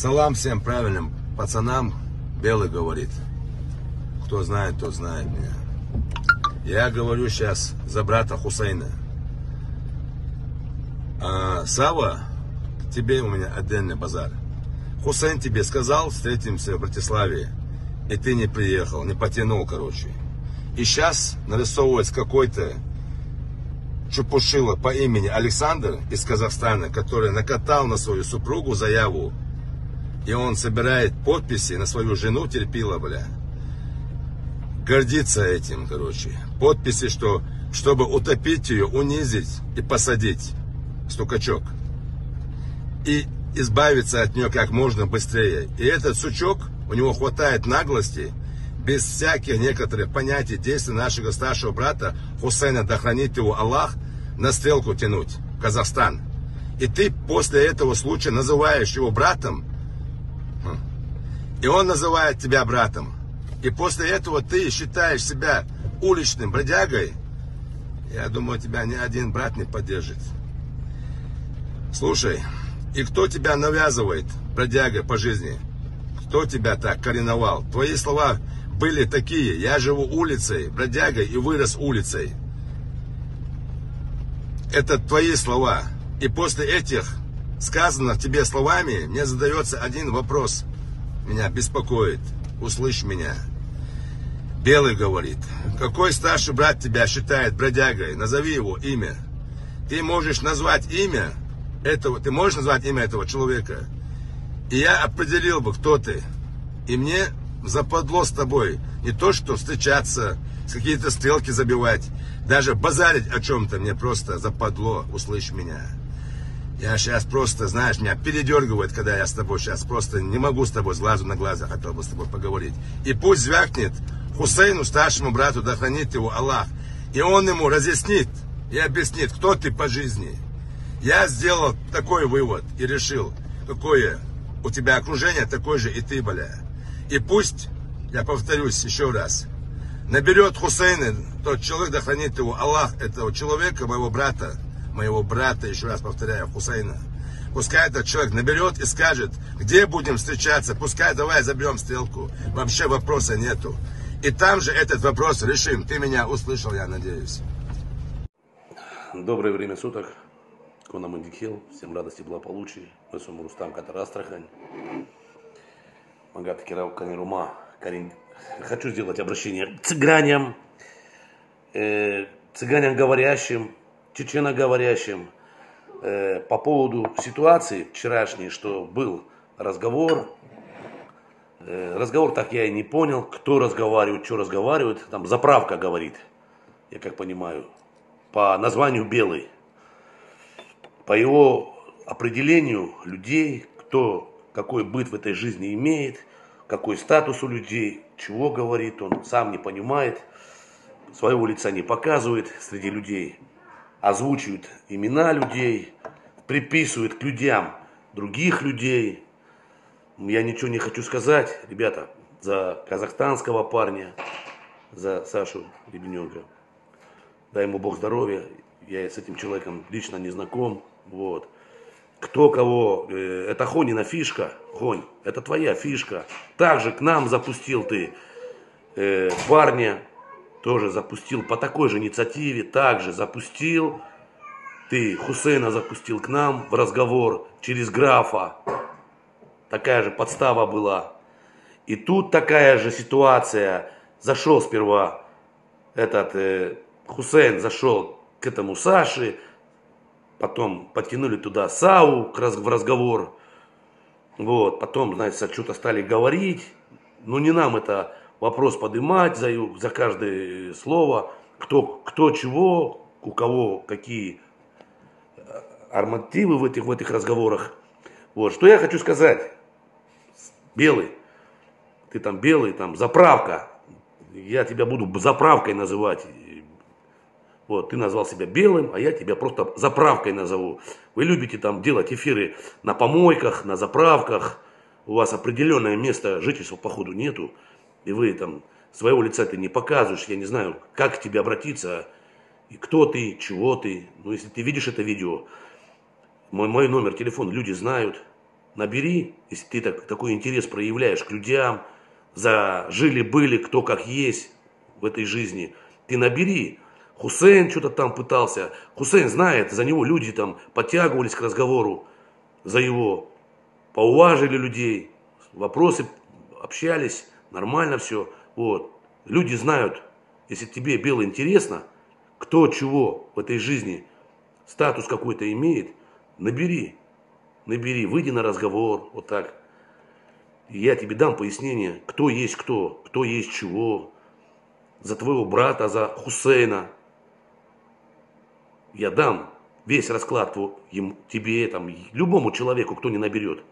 Салам всем правильным пацанам. Белый говорит. Кто знает, тот знает меня. Я говорю сейчас за брата Хусейна. А, Сава, тебе у меня отдельный базар. Хусейн тебе сказал, встретимся в Братиславе. И ты не приехал, не потянул, короче. И сейчас нарисовывается какой-то чупушила по имени Александр из Казахстана, который накатал на свою супругу заяву. И он собирает подписи на свою жену терпила, бля. Гордится этим, короче. Подписи, что чтобы утопить ее, унизить и посадить. Стукачок. И избавиться от нее как можно быстрее. И этот сучок, у него хватает наглости, без всяких некоторых понятий действий нашего старшего брата Хусейна, да хранит его Аллах, на стрелку тянуть в Казахстан. И ты после этого случая называешь его братом, и он называет тебя братом. И после этого ты считаешь себя уличным бродягой, я думаю, тебя ни один брат не поддержит. Слушай, и кто тебя навязывает, бродяга по жизни? Кто тебя так кореновал? Твои слова были такие. Я живу улицей, бродягой и вырос улицей. Это твои слова. И после этих сказанных тебе словами мне задается один вопрос. Меня беспокоит. Услышь меня. Белый говорит, какой старший брат тебя считает бродягой? Назови его имя. Ты можешь назвать имя этого, ты можешь назвать имя этого человека? И я определил бы, кто ты. И мне западло с тобой не то, что встречаться, какие-то стрелки забивать, даже базарить о чем-то мне просто западло, услышь меня. Я сейчас просто, знаешь, меня передергивает, когда я с тобой сейчас просто не могу с тобой с глазу на глаза, хотел бы с тобой поговорить. И пусть звякнет Хусейну, старшему брату, да хранит его Аллах. И он ему разъяснит и объяснит, кто ты по жизни. Я сделал такой вывод и решил, какое у тебя окружение, такое же и ты, бля. И пусть, я повторюсь еще раз, наберет Хусейна, тот человек, да хранит его Аллах, этого человека, моего брата, моего брата, еще раз повторяю, Хусейна. Пускай этот человек наберет и скажет, где будем встречаться, пускай давай заберем стрелку. Вообще вопроса нету. И там же этот вопрос решим. Ты меня услышал, я надеюсь. Доброе время суток. Конам Индикхил. Всем радости, благополучия. Мы с вами Рустам Катар Астрахань. Магата Кирау Канирума. Карин. Хочу сделать обращение к цыганям, э, цыганям говорящим, чечено говорящим э, по поводу ситуации вчерашней, что был разговор. Э, разговор так я и не понял, кто разговаривает, что разговаривает. Там заправка говорит, я как понимаю, по названию белый. По его определению людей, кто какой быт в этой жизни имеет, какой статус у людей, чего говорит он, сам не понимает, своего лица не показывает среди людей, озвучивает имена людей, приписывает к людям других людей. Я ничего не хочу сказать, ребята, за казахстанского парня, за Сашу Ребененка. Дай ему Бог здоровья. Я с этим человеком лично не знаком. Вот кто кого, э, это Хонина фишка, Хонь, это твоя фишка. Также к нам запустил ты э, парня, тоже запустил по такой же инициативе, также запустил. Ты Хусейна запустил к нам в разговор через графа. Такая же подстава была. И тут такая же ситуация. Зашел сперва этот э, Хусейн, зашел к этому Саше, потом подтянули туда САУ в разговор, вот, потом, знаете, что-то стали говорить, ну не нам это вопрос поднимать за, за каждое слово, кто, кто чего, у кого какие э, армативы в этих, в этих разговорах. Вот, что я хочу сказать, белый, ты там белый, там заправка, я тебя буду заправкой называть, вот, ты назвал себя белым, а я тебя просто заправкой назову. Вы любите там делать эфиры на помойках, на заправках. У вас определенное место жительства, походу, нету. И вы там своего лица ты не показываешь. Я не знаю, как к тебе обратиться. И кто ты, чего ты. Но если ты видишь это видео, мой, мой номер телефона люди знают. Набери, если ты так, такой интерес проявляешь к людям, за жили-были, кто как есть в этой жизни, ты набери. Хусейн что-то там пытался. Хусейн знает, за него люди там подтягивались к разговору, за его. Поуважили людей, вопросы общались, нормально все. Вот. Люди знают, если тебе бело интересно, кто чего в этой жизни, статус какой-то имеет, набери, набери, выйди на разговор, вот так. И я тебе дам пояснение, кто есть кто, кто есть чего, за твоего брата, за Хусейна. Я дам весь расклад ему, тебе, там, любому человеку, кто не наберет.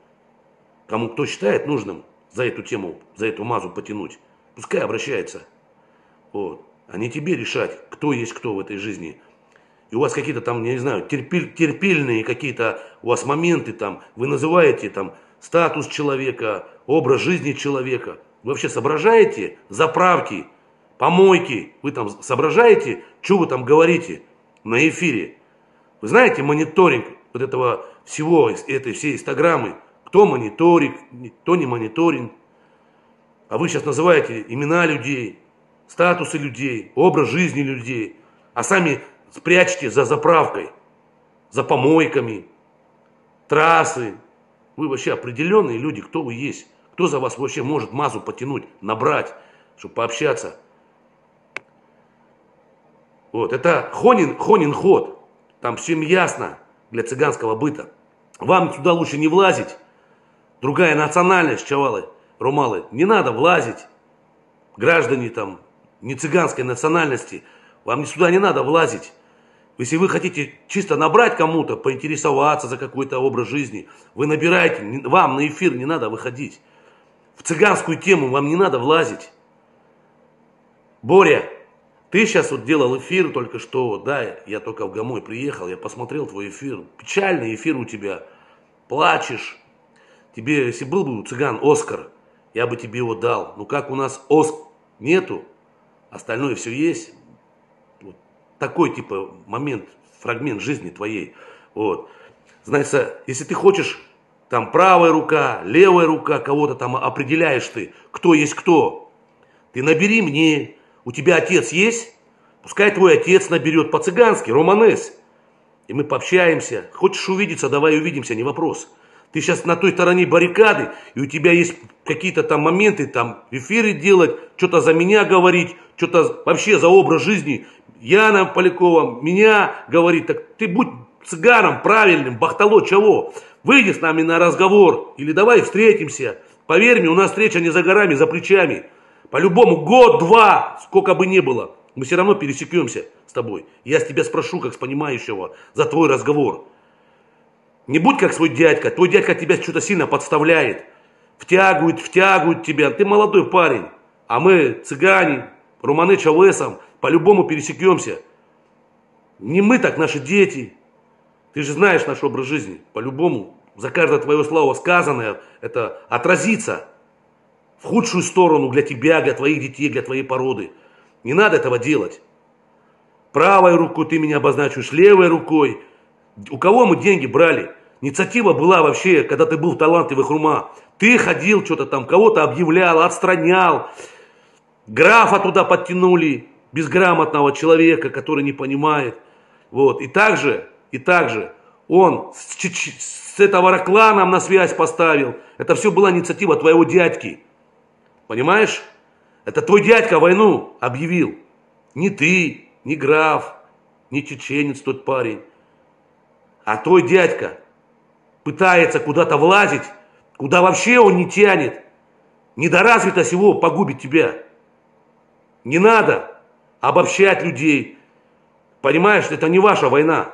Кому кто считает нужным за эту тему, за эту мазу потянуть, пускай обращается. Вот. А не тебе решать, кто есть кто в этой жизни. И у вас какие-то там, я не знаю, терпель, терпельные какие-то у вас моменты там, вы называете там статус человека, образ жизни человека. Вы вообще соображаете заправки, помойки, вы там соображаете, что вы там говорите на эфире? Вы знаете мониторинг вот этого всего, этой всей инстаграмы, кто мониторит, кто не мониторинг. А вы сейчас называете имена людей, статусы людей, образ жизни людей, а сами спрячьте за заправкой, за помойками, трассы. Вы вообще определенные люди, кто вы есть. Кто за вас вообще может мазу потянуть, набрать, чтобы пообщаться. Вот, это Хонин, Хонин ход. Там всем ясно для цыганского быта. Вам туда лучше не влазить, другая национальность, чавалы, румалы, не надо влазить. Граждане там не цыганской национальности, вам сюда не надо влазить. Если вы хотите чисто набрать кому-то, поинтересоваться за какой-то образ жизни, вы набираете, вам на эфир не надо выходить. В цыганскую тему вам не надо влазить. Боря, ты сейчас вот делал эфир только что, да, я только в Гамой приехал, я посмотрел твой эфир. Печальный эфир у тебя. Плачешь, Тебе, если был бы у цыган Оскар, я бы тебе его дал. Но как у нас Оск нету, остальное все есть. Вот такой типа момент, фрагмент жизни твоей. Вот. Знаешь, если ты хочешь, там правая рука, левая рука, кого-то там определяешь ты, кто есть кто. Ты набери мне, у тебя отец есть? Пускай твой отец наберет по-цыгански, романес. И мы пообщаемся. Хочешь увидеться, давай увидимся, не вопрос. Ты сейчас на той стороне баррикады, и у тебя есть какие-то там моменты, там эфиры делать, что-то за меня говорить, что-то вообще за образ жизни. Яна Полякова меня говорит, так ты будь цыганом правильным, бахтало чего. Выйди с нами на разговор, или давай встретимся. Поверь мне, у нас встреча не за горами, за плечами. По-любому год-два, сколько бы ни было, мы все равно пересекемся с тобой. Я с тебя спрошу, как с понимающего, за твой разговор. Не будь как свой дядька. Твой дядька тебя что-то сильно подставляет. Втягивает, втягивает тебя. Ты молодой парень. А мы, цыгане, руманы чавесом, по-любому пересекемся. Не мы так, наши дети. Ты же знаешь наш образ жизни. По-любому. За каждое твое слово сказанное, это отразится в худшую сторону для тебя, для твоих детей, для твоей породы. Не надо этого делать. Правой рукой ты меня обозначишь, левой рукой. У кого мы деньги брали? Инициатива была вообще, когда ты был талантливый Рума. Ты ходил, что-то там, кого-то объявлял, отстранял. Графа туда подтянули, безграмотного человека, который не понимает. Вот. И также, и также он с, с этого Ракланом на связь поставил. Это все была инициатива твоего дядьки. Понимаешь? Это твой дядька войну объявил. Не ты, не граф, не чеченец тот парень. А твой дядька пытается куда-то влазить, куда вообще он не тянет. Недоразвитость его погубит тебя. Не надо обобщать людей. Понимаешь, это не ваша война.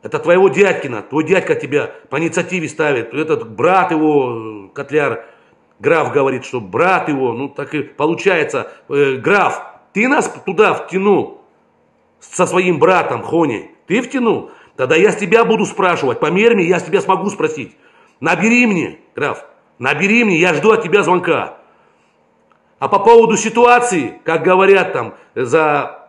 Это твоего дядькина. Твой дядька тебя по инициативе ставит. Этот брат его, Котляр, граф говорит, что брат его, ну так и получается, э, граф, ты нас туда втянул со своим братом Хони. Ты втянул? Тогда я с тебя буду спрашивать. Померь мне, я с тебя смогу спросить. Набери мне, граф, набери мне, я жду от тебя звонка. А по поводу ситуации, как говорят там, за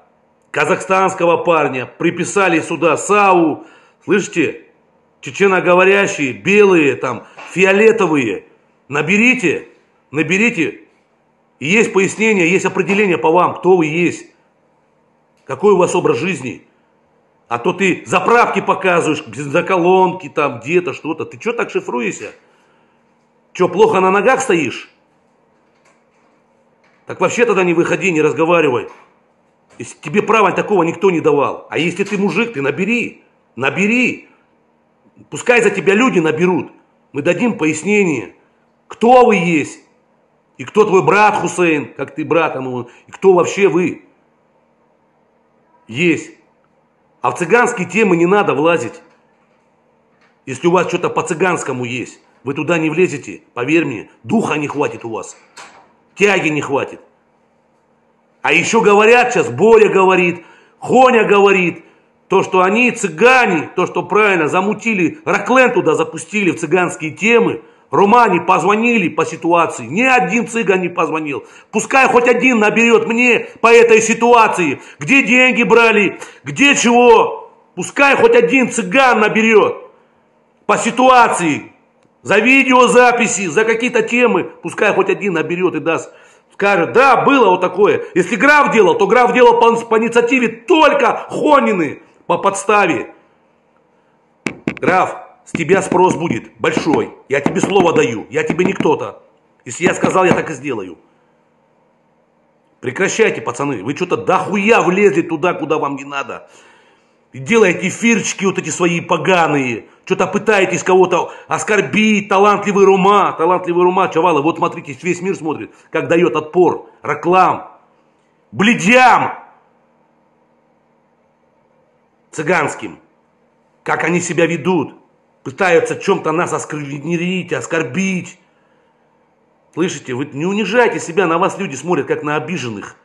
казахстанского парня приписали сюда САУ, слышите, чеченоговорящие, белые, там, фиолетовые, наберите, наберите. Есть пояснение, есть определение по вам, кто вы есть. Какой у вас образ жизни. А то ты заправки показываешь, за колонки там, где-то что-то. Ты что так шифруешься? Что, плохо на ногах стоишь? Так вообще тогда не выходи, не разговаривай. Если тебе права такого никто не давал. А если ты мужик, ты набери. Набери. Пускай за тебя люди наберут. Мы дадим пояснение, кто вы есть. И кто твой брат Хусейн, как ты братом его. И кто вообще вы есть. А в цыганские темы не надо влазить. Если у вас что-то по цыганскому есть, вы туда не влезете, поверь мне, духа не хватит у вас, тяги не хватит. А еще говорят сейчас, Боря говорит, Хоня говорит, то, что они цыгане, то, что правильно замутили, Раклен туда запустили в цыганские темы, Романе позвонили по ситуации, ни один цыган не позвонил. Пускай хоть один наберет мне по этой ситуации, где деньги брали, где чего. Пускай хоть один цыган наберет по ситуации, за видеозаписи, за какие-то темы. Пускай хоть один наберет и даст. Скажет, да, было вот такое. Если граф делал, то граф делал по, по инициативе только Хонины по подставе. Граф, с тебя спрос будет большой. Я тебе слово даю. Я тебе не кто-то. Если я сказал, я так и сделаю. Прекращайте, пацаны. Вы что-то дохуя влезли туда, куда вам не надо. И делаете эфирчики вот эти свои поганые. Что-то пытаетесь кого-то оскорбить. Талантливый Рума. Талантливый Рума, чавалы. Вот смотрите, весь мир смотрит, как дает отпор. Раклам. Бледям. Цыганским. Как они себя ведут пытаются чем-то нас осквернить, оскорбить. Слышите, вы не унижайте себя, на вас люди смотрят как на обиженных.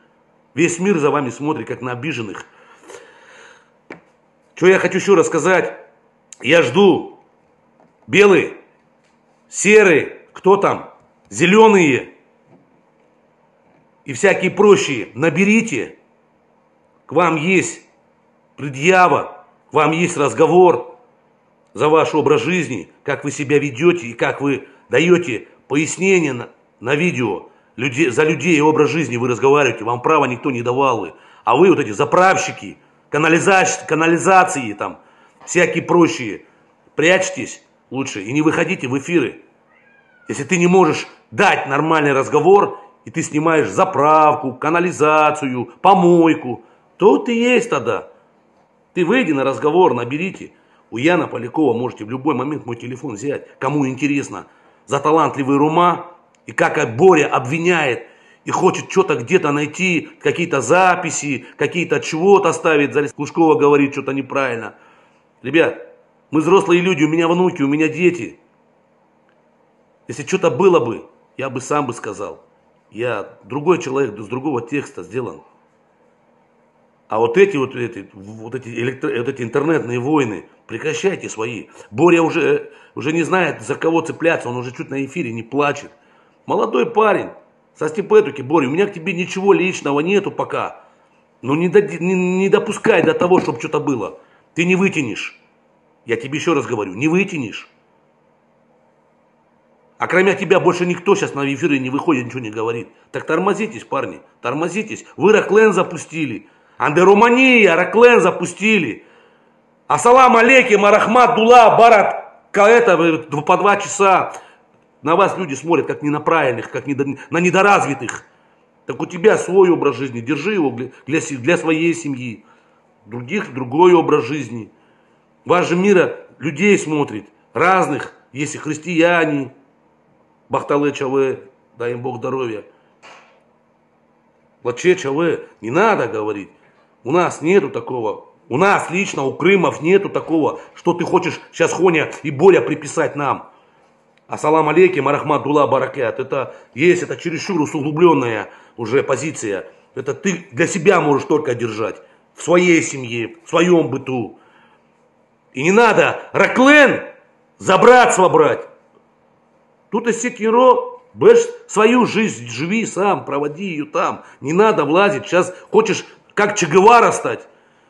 Весь мир за вами смотрит как на обиженных. Что я хочу еще рассказать? Я жду белые, серые, кто там, зеленые и всякие прочие. Наберите, к вам есть предъява, к вам есть разговор – за ваш образ жизни, как вы себя ведете и как вы даете пояснение на, на видео. Люди, за людей и образ жизни вы разговариваете, вам права никто не давал. Вы. А вы вот эти заправщики, канализации, канализации там, всякие прочие, прячьтесь лучше и не выходите в эфиры. Если ты не можешь дать нормальный разговор, и ты снимаешь заправку, канализацию, помойку, то ты есть тогда. Ты выйди на разговор, наберите. У Яна Полякова можете в любой момент мой телефон взять. Кому интересно, за талантливый Рума и как Боря обвиняет и хочет что-то где-то найти, какие-то записи, какие-то чего-то ставить. Лужкова говорит что-то неправильно. Ребят, мы взрослые люди, у меня внуки, у меня дети. Если что-то было бы, я бы сам бы сказал. Я другой человек, с другого текста сделан. А вот эти вот, эти, вот, эти электро, вот эти интернетные войны, прекращайте свои. Боря уже, уже не знает, за кого цепляться, он уже чуть на эфире не плачет. Молодой парень, со степетуки, Боря, у меня к тебе ничего личного нету пока. Ну не, до, не, не допускай до того, чтобы что-то было. Ты не вытянешь. Я тебе еще раз говорю, не вытянешь. А кроме тебя больше никто сейчас на эфиры не выходит, ничего не говорит. Так тормозитесь, парни, тормозитесь. Вы Раклен запустили. Андерумания, Раклен запустили. Ассалам алейкум, арахмат, дула, барат. Это по два часа. На вас люди смотрят как не на правильных, как на недоразвитых. Так у тебя свой образ жизни, держи его для, для своей семьи. Других другой образ жизни. Ваш же мира людей смотрит, разных. Есть и христиане, Бахтале Чаве, дай им Бог здоровья. Лаче Чаве, не надо говорить. У нас нету такого. У нас лично, у Крымов нету такого, что ты хочешь сейчас Хоня и Боря приписать нам. Ассалам алейкум, арахмат дула баракят. Это есть, это чересчур усугубленная уже позиция. Это ты для себя можешь только держать. В своей семье, в своем быту. И не надо Раклен за братство брать. Тут из Секиро, свою жизнь живи сам, проводи ее там. Не надо влазить. Сейчас хочешь как Че Гевара стать.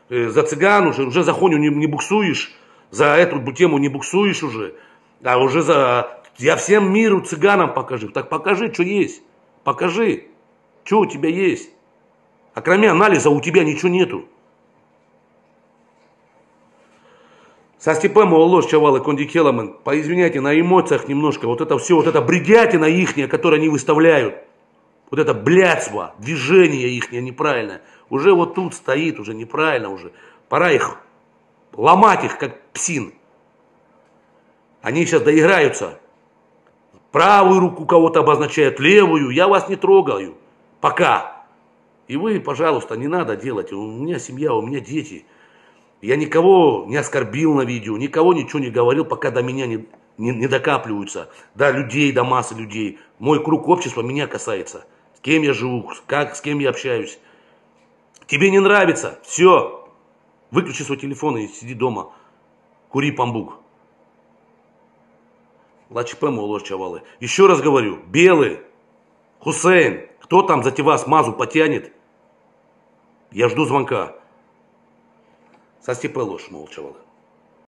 Э, за цыган уже, уже за Хоню не, не буксуешь. за эту тему не буксуешь уже, а уже за... Я всем миру цыганам покажу. Так покажи, что есть. Покажи, что у тебя есть. А кроме анализа у тебя ничего нету. Состепемо ложь, чавалы, кондикеламен, поизвиняйте, на эмоциях немножко, вот это все, вот это бредятина ихняя, которую они выставляют, вот это блядство, движение ихнее неправильное, уже вот тут стоит, уже неправильно уже, пора их, ломать их, как псин. Они сейчас доиграются, правую руку кого-то обозначают, левую, я вас не трогаю, пока. И вы, пожалуйста, не надо делать, у меня семья, у меня дети – я никого не оскорбил на видео, никого ничего не говорил, пока до меня не, не, не докапливаются. До людей, до массы людей. Мой круг общества меня касается. Кем я живу, как, с кем я общаюсь. Тебе не нравится? Все. Выключи свой телефон и сиди дома. Кури памбук. Лачпему ложь, чавалы. Еще раз говорю, белый, Хусейн, кто там за тебя смазу потянет? Я жду звонка. Состепелош молчала.